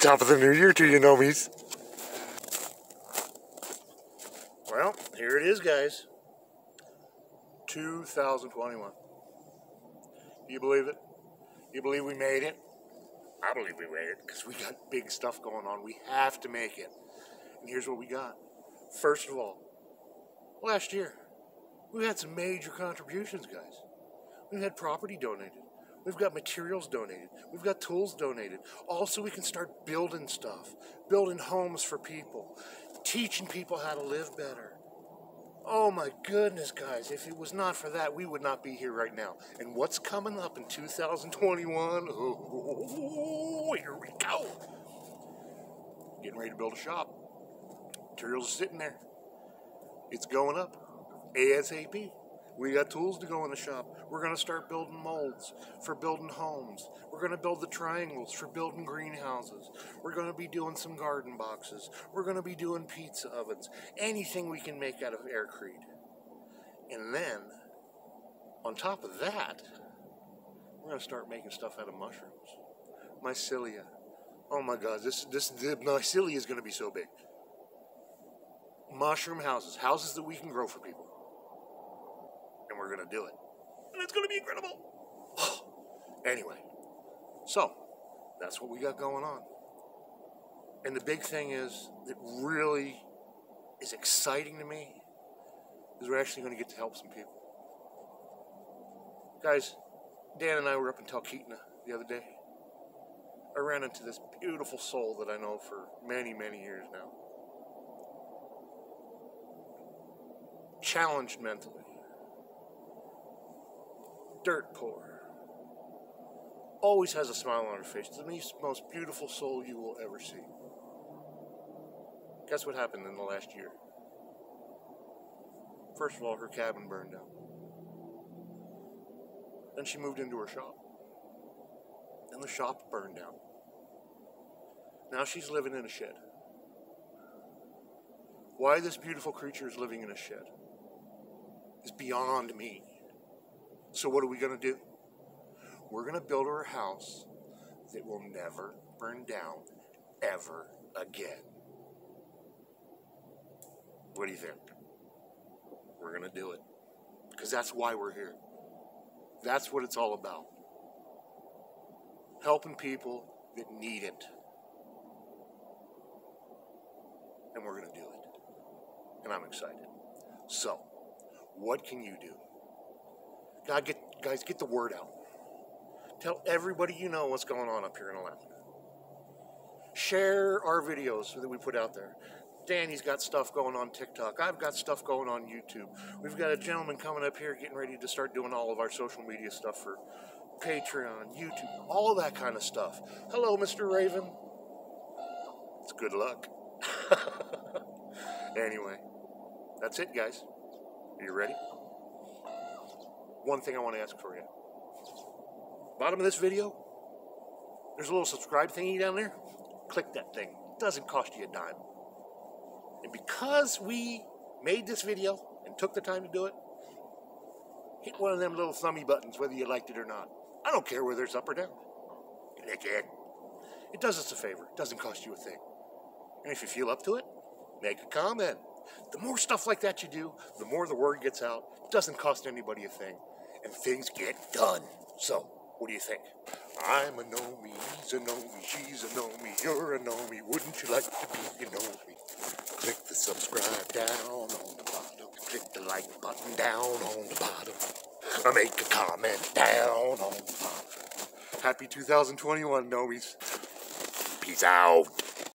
Top of the new year to you, Gnomies. Well, here it is, guys. 2021. You believe it? You believe we made it? I believe we made it because we got big stuff going on. We have to make it. And here's what we got. First of all, last year, we had some major contributions, guys. We've had property donated. We've got materials donated. We've got tools donated. Also, we can start building stuff, building homes for people, teaching people how to live better. Oh my goodness, guys, if it was not for that, we would not be here right now. And what's coming up in 2021? Oh, here we go. Getting ready to build a shop. Materials are sitting there. It's going up ASAP. We got tools to go in the shop. We're going to start building molds for building homes. We're going to build the triangles for building greenhouses. We're going to be doing some garden boxes. We're going to be doing pizza ovens. Anything we can make out of aircrete. And then, on top of that, we're going to start making stuff out of mushrooms. Mycelia. Oh my God, this this the mycelia is going to be so big. Mushroom houses, houses that we can grow for people we're going to do it. And it's going to be incredible. anyway, so that's what we got going on. And the big thing is that really is exciting to me is we're actually going to get to help some people. Guys, Dan and I were up in Talkeetna the other day. I ran into this beautiful soul that I know for many, many years now. Challenged mentally dirt poor. Always has a smile on her face. The most beautiful soul you will ever see. Guess what happened in the last year? First of all, her cabin burned down. Then she moved into her shop. Then the shop burned down. Now she's living in a shed. Why this beautiful creature is living in a shed is beyond me. So, what are we going to do? We're going to build her a house that will never burn down ever again. What do you think? We're going to do it. Because that's why we're here. That's what it's all about. Helping people that need it. And we're going to do it. And I'm excited. So, what can you do? Get guys, get the word out. Tell everybody you know what's going on up here in Alaska. Share our videos that we put out there. Danny's got stuff going on TikTok. I've got stuff going on YouTube. We've got a gentleman coming up here getting ready to start doing all of our social media stuff for Patreon, YouTube, all that kind of stuff. Hello, Mr. Raven. It's good luck. anyway, that's it, guys. Are you ready? One thing I want to ask for you. Bottom of this video, there's a little subscribe thingy down there. Click that thing. It doesn't cost you a dime. And because we made this video and took the time to do it, hit one of them little thummy buttons whether you liked it or not. I don't care whether it's up or down. Click it. It does us a favor. It doesn't cost you a thing. And if you feel up to it, make a comment. The more stuff like that you do, the more the word gets out. It doesn't cost anybody a thing and things get done. So, what do you think? I'm a Gnomie, he's a Gnomie, she's a Gnomie, you're a Gnomie. Wouldn't you like to be a Gnomie? Click the subscribe down on the bottom. Click the like button down on the bottom. Or make a comment down on the bottom. Happy 2021, Gnomies. Peace out.